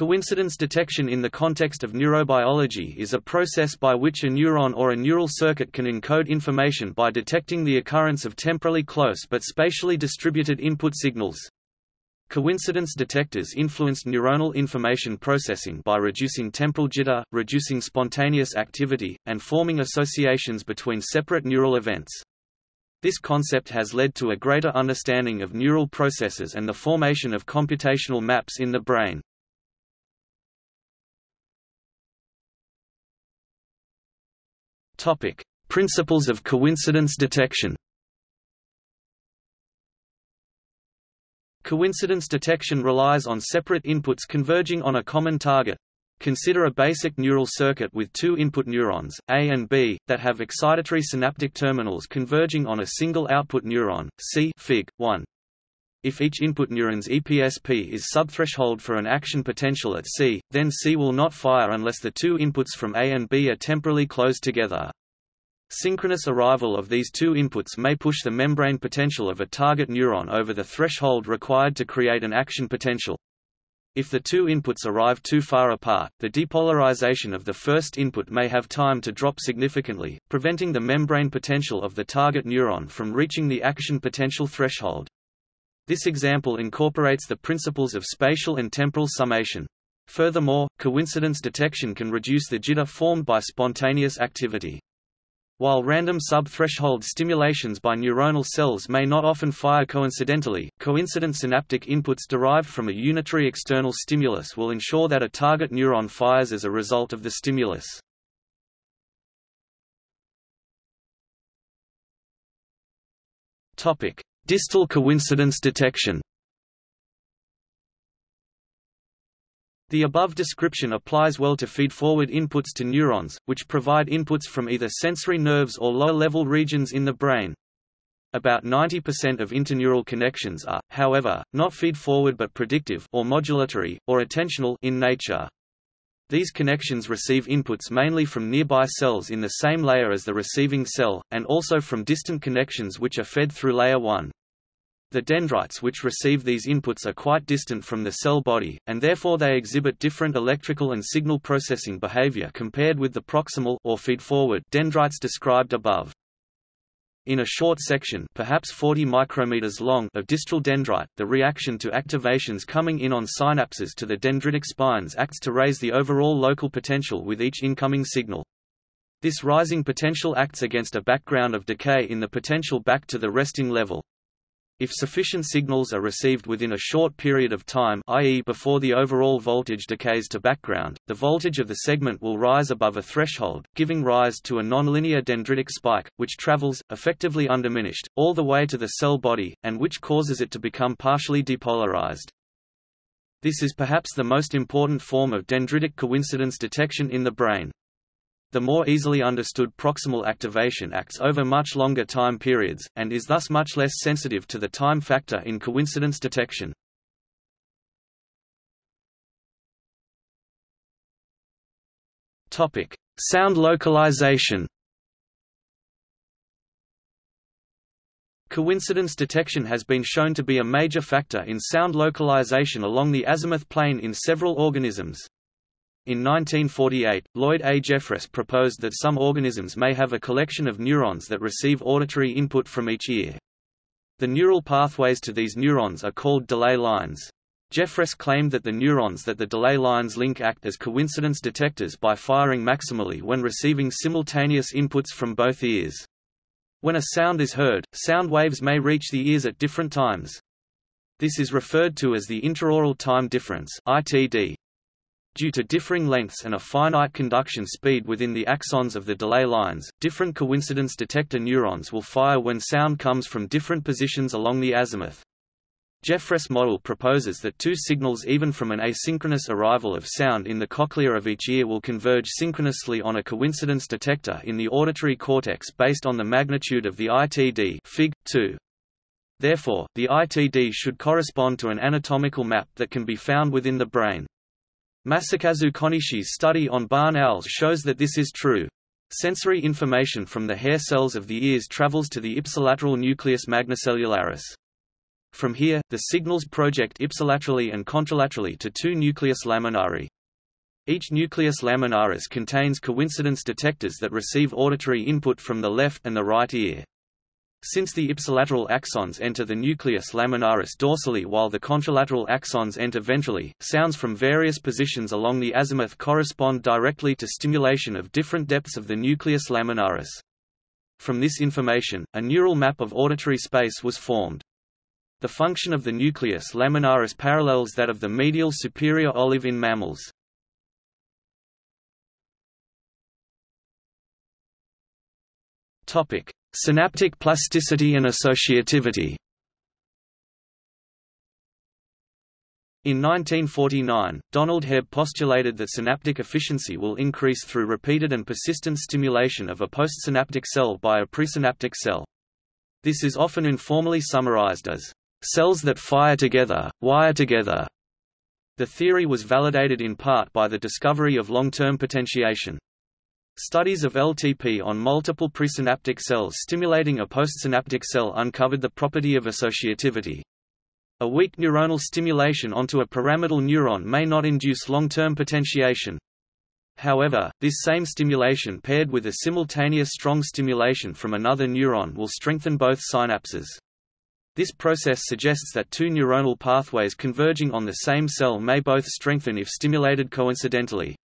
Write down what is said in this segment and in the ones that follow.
Coincidence detection in the context of neurobiology is a process by which a neuron or a neural circuit can encode information by detecting the occurrence of temporally close but spatially distributed input signals. Coincidence detectors influence neuronal information processing by reducing temporal jitter, reducing spontaneous activity, and forming associations between separate neural events. This concept has led to a greater understanding of neural processes and the formation of computational maps in the brain. Topic: Principles of coincidence detection. Coincidence detection relies on separate inputs converging on a common target. Consider a basic neural circuit with two input neurons, A and B, that have excitatory synaptic terminals converging on a single output neuron, C Fig. 1. If each input neuron's EPSP is subthreshold for an action potential at C, then C will not fire unless the two inputs from A and B are temporally close together. Synchronous arrival of these two inputs may push the membrane potential of a target neuron over the threshold required to create an action potential. If the two inputs arrive too far apart, the depolarization of the first input may have time to drop significantly, preventing the membrane potential of the target neuron from reaching the action potential threshold. This example incorporates the principles of spatial and temporal summation. Furthermore, coincidence detection can reduce the jitter formed by spontaneous activity. While random sub-threshold stimulations by neuronal cells may not often fire coincidentally, coincident synaptic inputs derived from a unitary external stimulus will ensure that a target neuron fires as a result of the stimulus. Distal coincidence detection The above description applies well to feed-forward inputs to neurons, which provide inputs from either sensory nerves or low-level regions in the brain. About 90% of interneural connections are, however, not feed-forward but predictive or modulatory, or attentional in nature. These connections receive inputs mainly from nearby cells in the same layer as the receiving cell, and also from distant connections which are fed through layer 1. The dendrites which receive these inputs are quite distant from the cell body, and therefore they exhibit different electrical and signal processing behavior compared with the proximal or feed-forward dendrites described above. In a short section perhaps 40 micrometers long of distal dendrite, the reaction to activations coming in on synapses to the dendritic spines acts to raise the overall local potential with each incoming signal. This rising potential acts against a background of decay in the potential back to the resting level. If sufficient signals are received within a short period of time i.e. before the overall voltage decays to background, the voltage of the segment will rise above a threshold, giving rise to a nonlinear dendritic spike, which travels, effectively undiminished, all the way to the cell body, and which causes it to become partially depolarized. This is perhaps the most important form of dendritic coincidence detection in the brain. The more easily understood proximal activation acts over much longer time periods, and is thus much less sensitive to the time factor in coincidence detection. Sound localization Coincidence detection has been shown to be a major factor in sound localization along the azimuth plane in several organisms. In 1948, Lloyd A. Jeffress proposed that some organisms may have a collection of neurons that receive auditory input from each ear. The neural pathways to these neurons are called delay lines. Jeffress claimed that the neurons that the delay lines link act as coincidence detectors by firing maximally when receiving simultaneous inputs from both ears. When a sound is heard, sound waves may reach the ears at different times. This is referred to as the interaural time difference ITD. Due to differing lengths and a finite conduction speed within the axons of the delay lines, different coincidence detector neurons will fire when sound comes from different positions along the azimuth. Jeffress model proposes that two signals even from an asynchronous arrival of sound in the cochlea of each ear will converge synchronously on a coincidence detector in the auditory cortex based on the magnitude of the ITD Fig. 2. Therefore, the ITD should correspond to an anatomical map that can be found within the brain. Masakazu Konishi's study on barn owls shows that this is true. Sensory information from the hair cells of the ears travels to the ipsilateral nucleus magnocellularis. From here, the signals project ipsilaterally and contralaterally to two nucleus laminae. Each nucleus laminaris contains coincidence detectors that receive auditory input from the left and the right ear. Since the ipsilateral axons enter the nucleus laminaris dorsally while the contralateral axons enter ventrally, sounds from various positions along the azimuth correspond directly to stimulation of different depths of the nucleus laminaris. From this information, a neural map of auditory space was formed. The function of the nucleus laminaris parallels that of the medial superior olive in mammals. Topic: Synaptic plasticity and associativity. In 1949, Donald Hebb postulated that synaptic efficiency will increase through repeated and persistent stimulation of a postsynaptic cell by a presynaptic cell. This is often informally summarized as cells that fire together, wire together. The theory was validated in part by the discovery of long-term potentiation. Studies of LTP on multiple presynaptic cells stimulating a postsynaptic cell uncovered the property of associativity. A weak neuronal stimulation onto a pyramidal neuron may not induce long-term potentiation. However, this same stimulation paired with a simultaneous strong stimulation from another neuron will strengthen both synapses. This process suggests that two neuronal pathways converging on the same cell may both strengthen if stimulated coincidentally.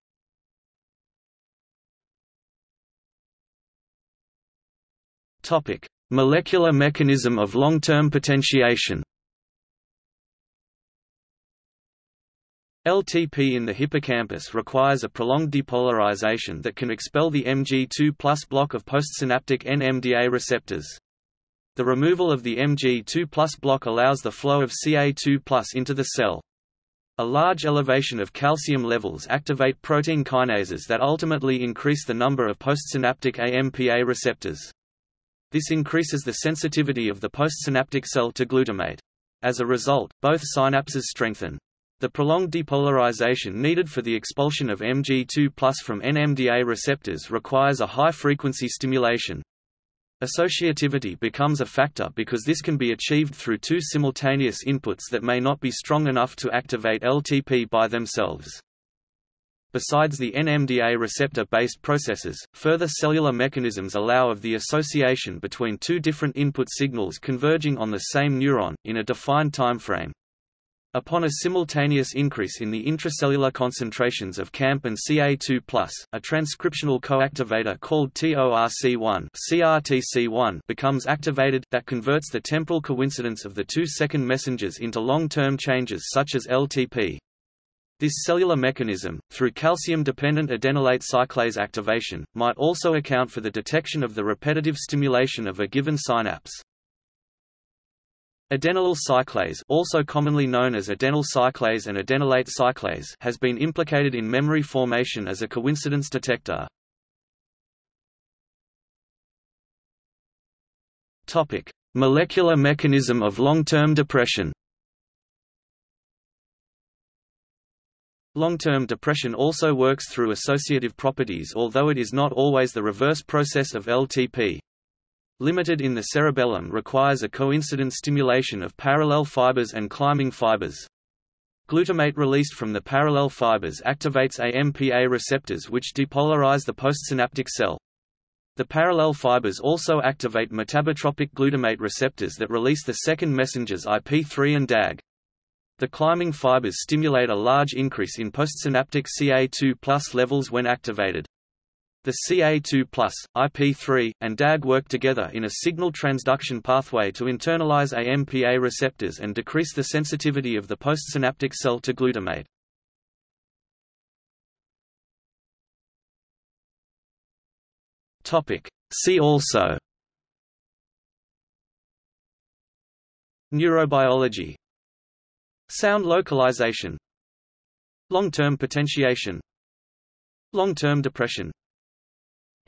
Topic: Molecular mechanism of long-term potentiation. LTP in the hippocampus requires a prolonged depolarization that can expel the Mg2 block of postsynaptic NMDA receptors. The removal of the Mg2 block allows the flow of Ca2 into the cell. A large elevation of calcium levels activate protein kinases that ultimately increase the number of postsynaptic AMPA receptors. This increases the sensitivity of the postsynaptic cell to glutamate. As a result, both synapses strengthen. The prolonged depolarization needed for the expulsion of Mg2 from NMDA receptors requires a high-frequency stimulation. Associativity becomes a factor because this can be achieved through two simultaneous inputs that may not be strong enough to activate LTP by themselves. Besides the NMDA receptor-based processes, further cellular mechanisms allow of the association between two different input signals converging on the same neuron, in a defined timeframe. Upon a simultaneous increase in the intracellular concentrations of CAMP and CA2+, a transcriptional coactivator called TORC1 CRTC1 becomes activated, that converts the temporal coincidence of the two second messengers into long-term changes such as LTP. This cellular mechanism, through calcium-dependent adenylate cyclase activation, might also account for the detection of the repetitive stimulation of a given synapse. Adenylyl cyclase also commonly known as adenyl cyclase and adenylate cyclase has been implicated in memory formation as a coincidence detector. Topic: Molecular mechanism of long-term depression Long-term depression also works through associative properties although it is not always the reverse process of LTP. LTD in the cerebellum requires a coincident stimulation of parallel fibers and climbing fibers. Glutamate released from the parallel fibers activates AMPA receptors which depolarize the postsynaptic cell. The parallel fibers also activate metabotropic glutamate receptors that release the second messengers IP3 and DAG. The climbing fibers stimulate a large increase in postsynaptic CA2 levels when activated. The CA2+, IP3, and DAG work together in a signal transduction pathway to internalize AMPA receptors and decrease the sensitivity of the postsynaptic cell to glutamate. See also Neurobiology Sound localization. Long-term potentiation. Long-term depression.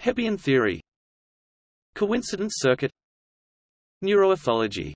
Hebbian theory. Coincidence circuit. Neuroethology